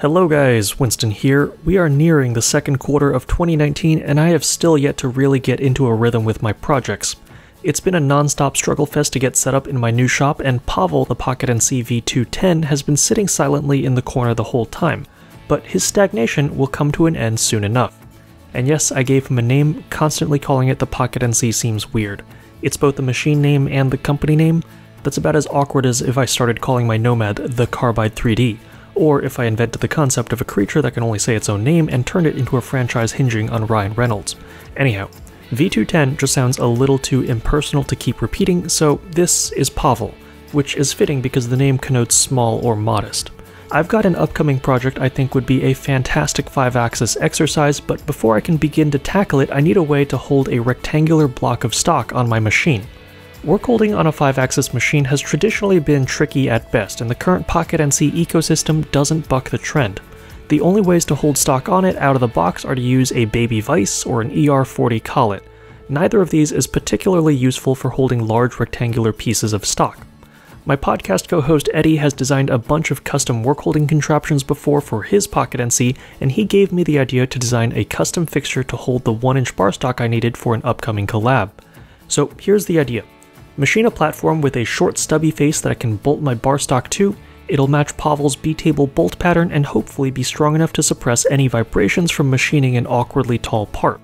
Hello guys, Winston here. We are nearing the second quarter of 2019 and I have still yet to really get into a rhythm with my projects. It's been a non-stop struggle fest to get set up in my new shop and Pavel, the Pocket NC V210, has been sitting silently in the corner the whole time, but his stagnation will come to an end soon enough. And yes, I gave him a name, constantly calling it the Pocket NC seems weird. It's both the machine name and the company name. That's about as awkward as if I started calling my Nomad the Carbide 3D or if I invented the concept of a creature that can only say its own name and turned it into a franchise hinging on Ryan Reynolds. Anyhow, V210 just sounds a little too impersonal to keep repeating, so this is Pavel, which is fitting because the name connotes small or modest. I've got an upcoming project I think would be a fantastic 5 axis exercise, but before I can begin to tackle it, I need a way to hold a rectangular block of stock on my machine. Work holding on a 5-axis machine has traditionally been tricky at best, and the current Pocket NC ecosystem doesn't buck the trend. The only ways to hold stock on it out of the box are to use a baby vise or an ER40 collet. Neither of these is particularly useful for holding large rectangular pieces of stock. My podcast co-host Eddie has designed a bunch of custom work holding contraptions before for his Pocket NC, and he gave me the idea to design a custom fixture to hold the 1-inch bar stock I needed for an upcoming collab. So here's the idea. Machine a platform with a short stubby face that I can bolt my bar stock to, it'll match Pavel's B-table bolt pattern and hopefully be strong enough to suppress any vibrations from machining an awkwardly tall part.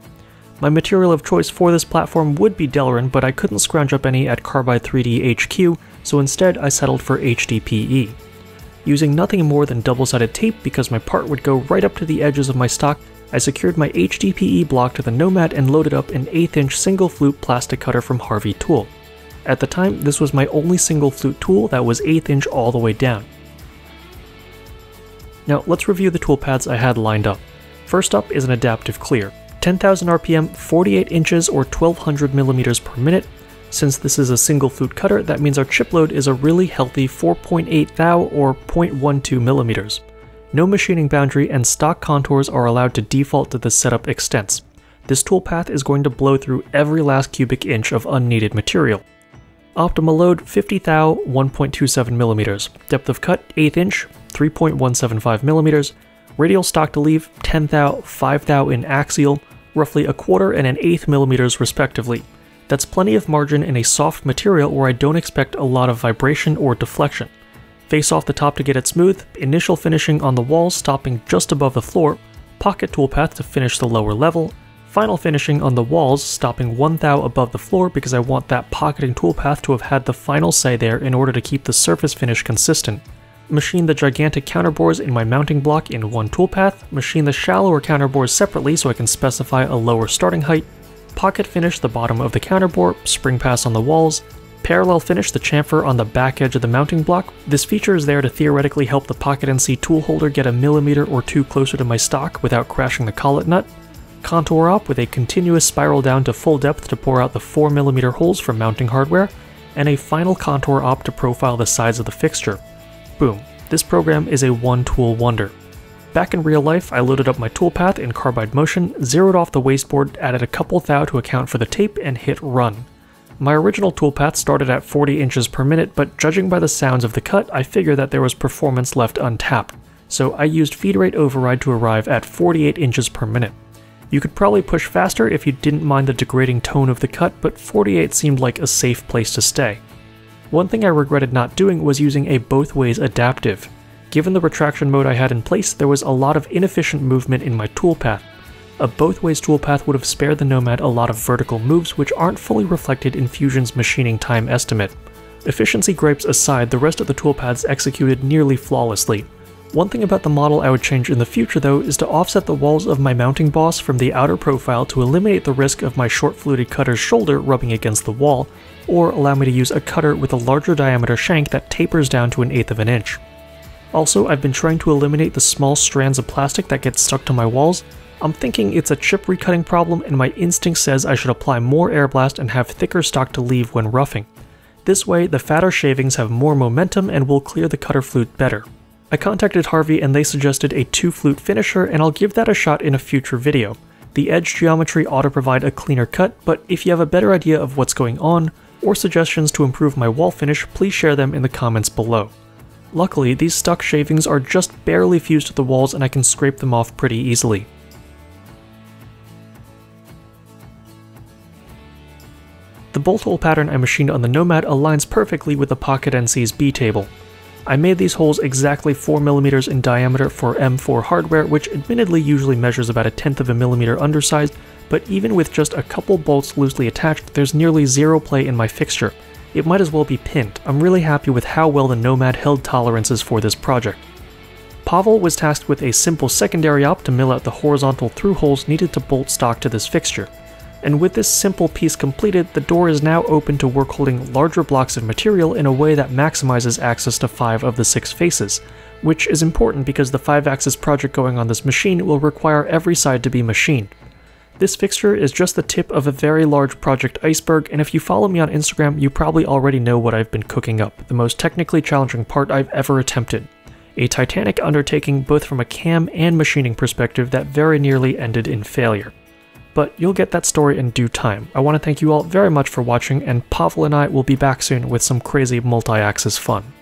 My material of choice for this platform would be Delrin, but I couldn't scrounge up any at Carbide 3D HQ, so instead I settled for HDPE. Using nothing more than double-sided tape because my part would go right up to the edges of my stock, I secured my HDPE block to the Nomad and loaded up an 8th inch single flute plastic cutter from Harvey Tool. At the time, this was my only single flute tool that was 8th inch all the way down. Now let's review the tool paths I had lined up. First up is an adaptive clear. 10,000 RPM, 48 inches or 1200 millimeters per minute. Since this is a single flute cutter, that means our chip load is a really healthy 4.8 thou or 0.12 millimeters. No machining boundary and stock contours are allowed to default to the setup extents. This toolpath is going to blow through every last cubic inch of unneeded material. Optimal load 50 thou 1.27 millimeters. Depth of cut 8th inch 3.175 millimeters. Radial stock to leave 10 thou 5 thou in axial, roughly a quarter and an eighth millimeters respectively. That's plenty of margin in a soft material where I don't expect a lot of vibration or deflection. Face off the top to get it smooth, initial finishing on the walls stopping just above the floor, pocket toolpath to finish the lower level, Final finishing on the walls, stopping one thou above the floor because I want that pocketing toolpath to have had the final say there in order to keep the surface finish consistent. Machine the gigantic counterbores in my mounting block in one toolpath, machine the shallower counterbores separately so I can specify a lower starting height, pocket finish the bottom of the counterbore, spring pass on the walls, parallel finish the chamfer on the back edge of the mounting block. This feature is there to theoretically help the Pocket NC tool holder get a millimeter or two closer to my stock without crashing the collet nut, contour op with a continuous spiral down to full depth to pour out the 4mm holes for mounting hardware, and a final contour op to profile the sides of the fixture. Boom, this program is a one-tool wonder. Back in real life, I loaded up my toolpath in Carbide Motion, zeroed off the wasteboard, added a couple thou to account for the tape, and hit run. My original toolpath started at 40 inches per minute, but judging by the sounds of the cut, I figured that there was performance left untapped, so I used feed rate override to arrive at 48 inches per minute. You could probably push faster if you didn't mind the degrading tone of the cut, but 48 seemed like a safe place to stay. One thing I regretted not doing was using a both ways adaptive. Given the retraction mode I had in place, there was a lot of inefficient movement in my toolpath. A both ways toolpath would have spared the Nomad a lot of vertical moves which aren't fully reflected in Fusion's machining time estimate. Efficiency gripes aside, the rest of the toolpaths executed nearly flawlessly, one thing about the model I would change in the future though is to offset the walls of my mounting boss from the outer profile to eliminate the risk of my short fluted cutter's shoulder rubbing against the wall, or allow me to use a cutter with a larger diameter shank that tapers down to an eighth of an inch. Also, I've been trying to eliminate the small strands of plastic that get stuck to my walls. I'm thinking it's a chip recutting problem and my instinct says I should apply more air blast and have thicker stock to leave when roughing. This way, the fatter shavings have more momentum and will clear the cutter flute better. I contacted Harvey and they suggested a two flute finisher and I'll give that a shot in a future video. The edge geometry ought to provide a cleaner cut, but if you have a better idea of what's going on, or suggestions to improve my wall finish, please share them in the comments below. Luckily, these stuck shavings are just barely fused to the walls and I can scrape them off pretty easily. The bolt hole pattern I machined on the Nomad aligns perfectly with the Pocket NC's B table. I made these holes exactly 4mm in diameter for M4 hardware, which admittedly usually measures about a tenth of a millimeter undersized, but even with just a couple bolts loosely attached, there's nearly zero play in my fixture. It might as well be pinned. I'm really happy with how well the Nomad held tolerances for this project. Pavel was tasked with a simple secondary op to mill out the horizontal through holes needed to bolt stock to this fixture and with this simple piece completed, the door is now open to work holding larger blocks of material in a way that maximizes access to 5 of the 6 faces, which is important because the 5-axis project going on this machine will require every side to be machined. This fixture is just the tip of a very large project iceberg, and if you follow me on Instagram, you probably already know what I've been cooking up, the most technically challenging part I've ever attempted. A titanic undertaking both from a cam and machining perspective that very nearly ended in failure but you'll get that story in due time. I want to thank you all very much for watching, and Pavel and I will be back soon with some crazy multi-axis fun.